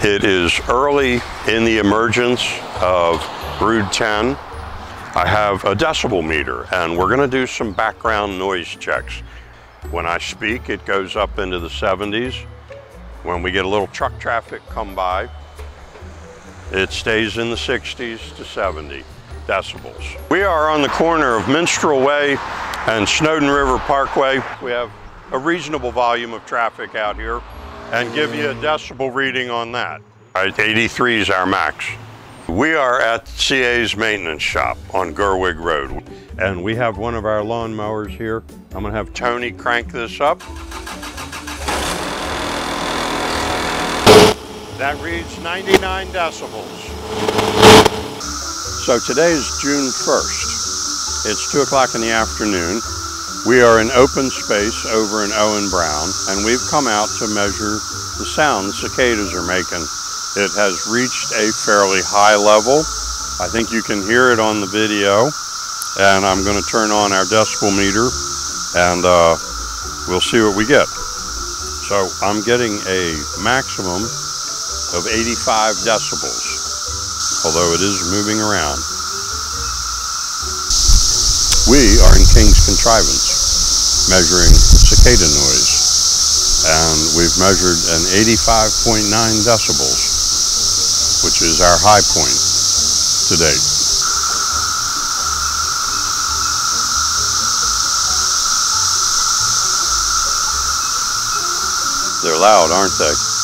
It is early in the emergence of Brood 10. I have a decibel meter and we're going to do some background noise checks. When I speak, it goes up into the 70s. When we get a little truck traffic come by, it stays in the 60s to 70 decibels. We are on the corner of Minstrel Way and Snowden River Parkway. We have a reasonable volume of traffic out here and give you a decibel reading on that. All right, 83 is our max. We are at CA's maintenance shop on Gerwig Road and we have one of our lawn mowers here. I'm gonna have Tony crank this up. That reads 99 decibels. So today is June 1st. It's 2 o'clock in the afternoon. We are in open space over in Owen Brown, and we've come out to measure the sound cicadas are making. It has reached a fairly high level. I think you can hear it on the video, and I'm going to turn on our decibel meter, and uh, we'll see what we get. So I'm getting a maximum of 85 decibels, although it is moving around. We are in King's Contrivance, measuring cicada noise, and we've measured an 85.9 decibels, which is our high point to date. They're loud, aren't they?